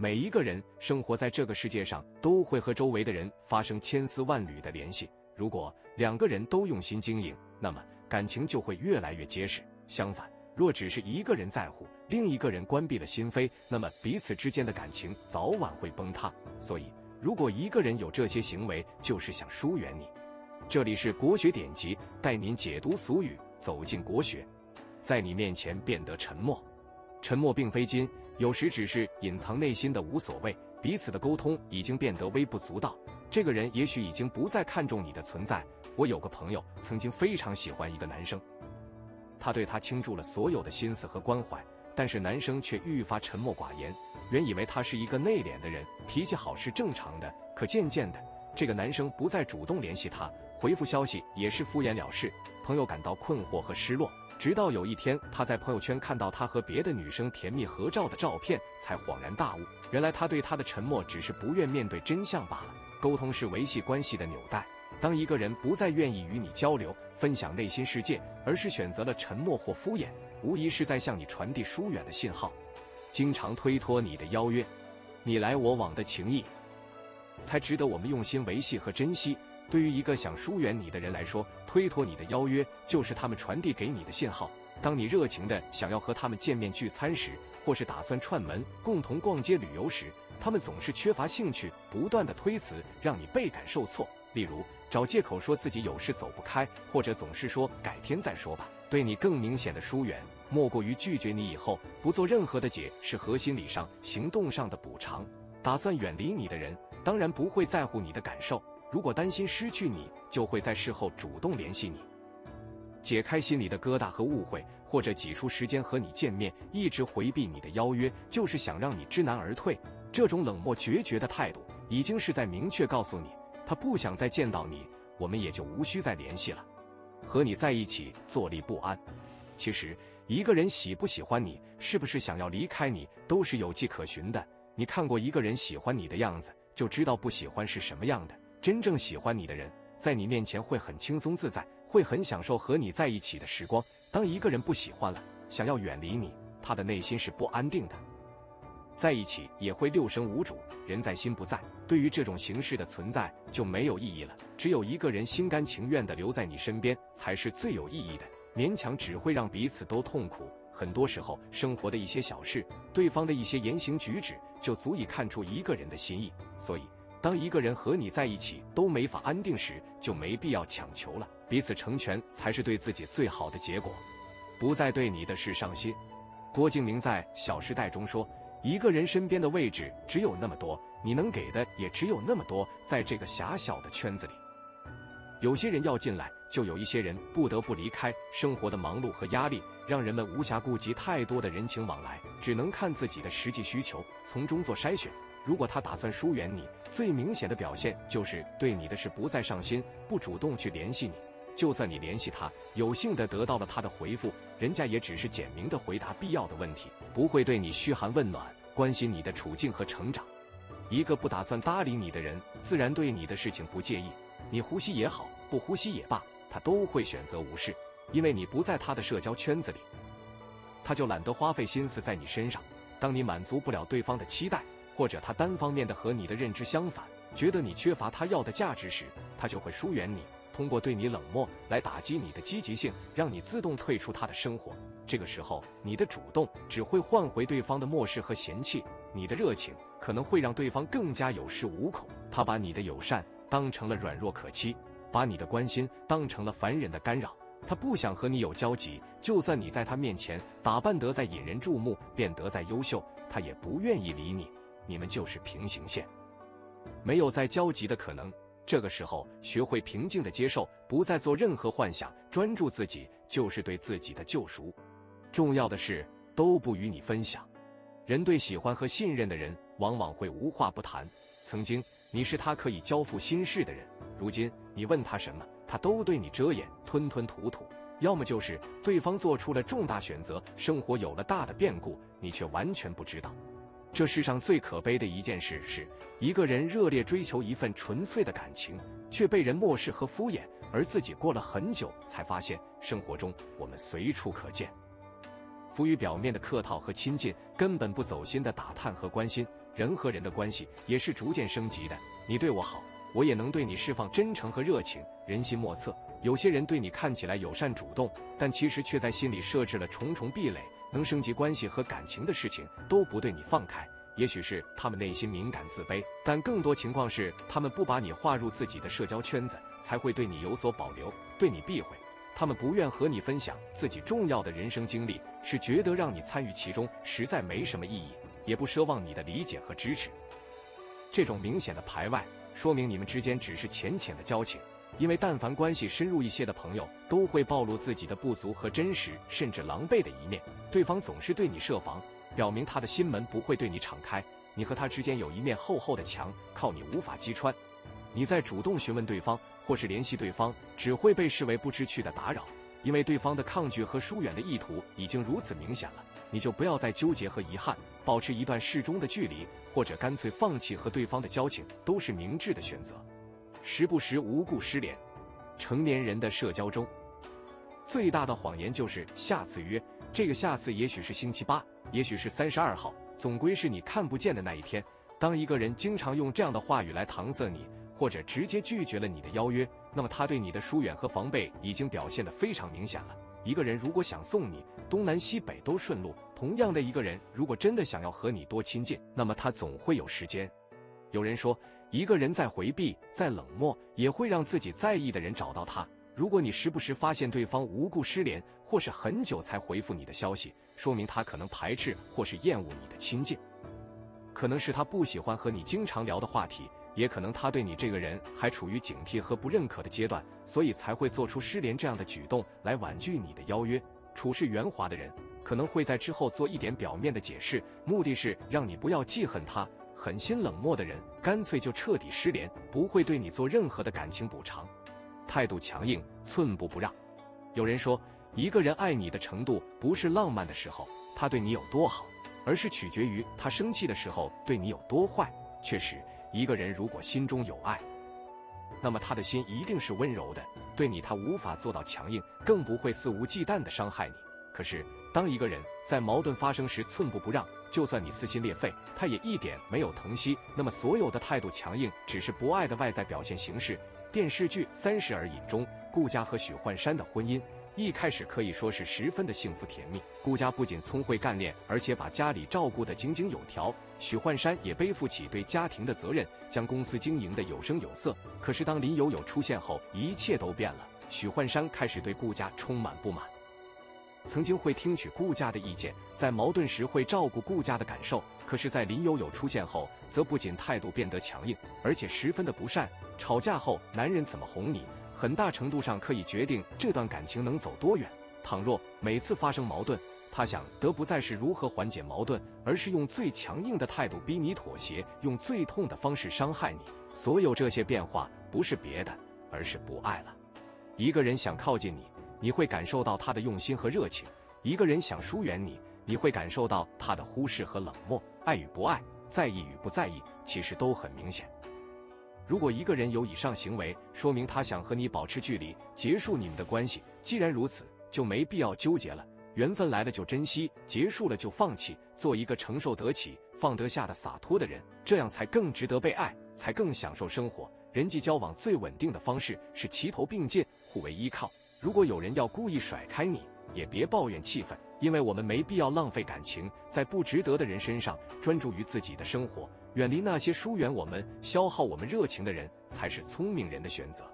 每一个人生活在这个世界上，都会和周围的人发生千丝万缕的联系。如果两个人都用心经营，那么感情就会越来越结实。相反，若只是一个人在乎，另一个人关闭了心扉，那么彼此之间的感情早晚会崩塌。所以，如果一个人有这些行为，就是想疏远你。这里是国学典籍，带您解读俗语，走进国学，在你面前变得沉默。沉默并非金，有时只是隐藏内心的无所谓。彼此的沟通已经变得微不足道，这个人也许已经不再看重你的存在。我有个朋友曾经非常喜欢一个男生，他对他倾注了所有的心思和关怀，但是男生却愈发沉默寡言。原以为他是一个内敛的人，脾气好是正常的，可渐渐的，这个男生不再主动联系他，回复消息也是敷衍了事。朋友感到困惑和失落。直到有一天，他在朋友圈看到他和别的女生甜蜜合照的照片，才恍然大悟，原来他对他的沉默只是不愿面对真相罢了。沟通是维系关系的纽带，当一个人不再愿意与你交流、分享内心世界，而是选择了沉默或敷衍，无疑是在向你传递疏远的信号。经常推脱你的邀约，你来我往的情谊，才值得我们用心维系和珍惜。对于一个想疏远你的人来说，推脱你的邀约就是他们传递给你的信号。当你热情的想要和他们见面聚餐时，或是打算串门共同逛街旅游时，他们总是缺乏兴趣，不断的推辞，让你倍感受挫。例如，找借口说自己有事走不开，或者总是说改天再说吧。对你更明显的疏远，莫过于拒绝你以后不做任何的解释和心理上、行动上的补偿。打算远离你的人，当然不会在乎你的感受。如果担心失去你，就会在事后主动联系你，解开心里的疙瘩和误会，或者挤出时间和你见面，一直回避你的邀约，就是想让你知难而退。这种冷漠决绝的态度，已经是在明确告诉你，他不想再见到你，我们也就无需再联系了。和你在一起坐立不安，其实一个人喜不喜欢你，是不是想要离开你，都是有迹可循的。你看过一个人喜欢你的样子，就知道不喜欢是什么样的。真正喜欢你的人，在你面前会很轻松自在，会很享受和你在一起的时光。当一个人不喜欢了，想要远离你，他的内心是不安定的，在一起也会六神无主，人在心不在。对于这种形式的存在就没有意义了。只有一个人心甘情愿的留在你身边，才是最有意义的。勉强只会让彼此都痛苦。很多时候，生活的一些小事，对方的一些言行举止，就足以看出一个人的心意。所以。当一个人和你在一起都没法安定时，就没必要强求了。彼此成全才是对自己最好的结果。不再对你的事上心。郭敬明在《小时代》中说：“一个人身边的位置只有那么多，你能给的也只有那么多。在这个狭小的圈子里，有些人要进来，就有一些人不得不离开。生活的忙碌和压力，让人们无暇顾及太多的人情往来，只能看自己的实际需求，从中做筛选。”如果他打算疏远你，最明显的表现就是对你的事不再上心，不主动去联系你。就算你联系他，有幸的得到了他的回复，人家也只是简明的回答必要的问题，不会对你嘘寒问暖，关心你的处境和成长。一个不打算搭理你的人，自然对你的事情不介意。你呼吸也好，不呼吸也罢，他都会选择无视，因为你不在他的社交圈子里，他就懒得花费心思在你身上。当你满足不了对方的期待。或者他单方面的和你的认知相反，觉得你缺乏他要的价值时，他就会疏远你，通过对你冷漠来打击你的积极性，让你自动退出他的生活。这个时候，你的主动只会换回对方的漠视和嫌弃，你的热情可能会让对方更加有恃无恐。他把你的友善当成了软弱可欺，把你的关心当成了烦人的干扰。他不想和你有交集，就算你在他面前打扮得再引人注目，变得再优秀，他也不愿意理你。你们就是平行线，没有再交集的可能。这个时候，学会平静的接受，不再做任何幻想，专注自己，就是对自己的救赎。重要的事都不与你分享。人对喜欢和信任的人，往往会无话不谈。曾经你是他可以交付心事的人，如今你问他什么，他都对你遮掩，吞吞吐吐。要么就是对方做出了重大选择，生活有了大的变故，你却完全不知道。这世上最可悲的一件事，是一个人热烈追求一份纯粹的感情，却被人漠视和敷衍，而自己过了很久才发现，生活中我们随处可见，浮于表面的客套和亲近，根本不走心的打探和关心。人和人的关系也是逐渐升级的。你对我好，我也能对你释放真诚和热情，人心莫测。有些人对你看起来友善主动，但其实却在心里设置了重重壁垒，能升级关系和感情的事情都不对你放开。也许是他们内心敏感自卑，但更多情况是他们不把你划入自己的社交圈子，才会对你有所保留，对你避讳。他们不愿和你分享自己重要的人生经历，是觉得让你参与其中实在没什么意义，也不奢望你的理解和支持。这种明显的排外，说明你们之间只是浅浅的交情。因为但凡关系深入一些的朋友，都会暴露自己的不足和真实甚至狼狈的一面。对方总是对你设防。表明他的心门不会对你敞开，你和他之间有一面厚厚的墙，靠你无法击穿。你在主动询问对方或是联系对方，只会被视为不知趣的打扰，因为对方的抗拒和疏远的意图已经如此明显了。你就不要再纠结和遗憾，保持一段适中的距离，或者干脆放弃和对方的交情，都是明智的选择。时不时无故失联，成年人的社交中，最大的谎言就是下次约。这个下次也许是星期八。也许是三十二号，总归是你看不见的那一天。当一个人经常用这样的话语来搪塞你，或者直接拒绝了你的邀约，那么他对你的疏远和防备已经表现得非常明显了。一个人如果想送你东南西北都顺路，同样的一个人如果真的想要和你多亲近，那么他总会有时间。有人说，一个人在回避、在冷漠，也会让自己在意的人找到他。如果你时不时发现对方无故失联，或是很久才回复你的消息，说明他可能排斥或是厌恶你的亲近，可能是他不喜欢和你经常聊的话题，也可能他对你这个人还处于警惕和不认可的阶段，所以才会做出失联这样的举动来婉拒你的邀约。处事圆滑的人可能会在之后做一点表面的解释，目的是让你不要记恨他；狠心冷漠的人干脆就彻底失联，不会对你做任何的感情补偿。态度强硬，寸步不让。有人说，一个人爱你的程度，不是浪漫的时候他对你有多好，而是取决于他生气的时候对你有多坏。确实，一个人如果心中有爱，那么他的心一定是温柔的，对你他无法做到强硬，更不会肆无忌惮的伤害你。可是，当一个人在矛盾发生时寸步不让，就算你撕心裂肺，他也一点没有疼惜，那么所有的态度强硬，只是不爱的外在表现形式。电视剧《三十而已》中，顾家和许幻山的婚姻一开始可以说是十分的幸福甜蜜。顾家不仅聪慧干练，而且把家里照顾得井井有条；许幻山也背负起对家庭的责任，将公司经营得有声有色。可是当林有有出现后，一切都变了。许幻山开始对顾家充满不满，曾经会听取顾家的意见，在矛盾时会照顾顾家的感受。可是，在林有有出现后，则不仅态度变得强硬，而且十分的不善。吵架后，男人怎么哄你，很大程度上可以决定这段感情能走多远。倘若每次发生矛盾，他想得不再是如何缓解矛盾，而是用最强硬的态度逼你妥协，用最痛的方式伤害你。所有这些变化，不是别的，而是不爱了。一个人想靠近你，你会感受到他的用心和热情；一个人想疏远你，你会感受到他的忽视和冷漠。爱与不爱，在意与不在意，其实都很明显。如果一个人有以上行为，说明他想和你保持距离，结束你们的关系。既然如此，就没必要纠结了。缘分来了就珍惜，结束了就放弃，做一个承受得起、放得下的洒脱的人，这样才更值得被爱，才更享受生活。人际交往最稳定的方式是齐头并进，互为依靠。如果有人要故意甩开你，也别抱怨气愤，因为我们没必要浪费感情在不值得的人身上，专注于自己的生活，远离那些疏远我们、消耗我们热情的人，才是聪明人的选择。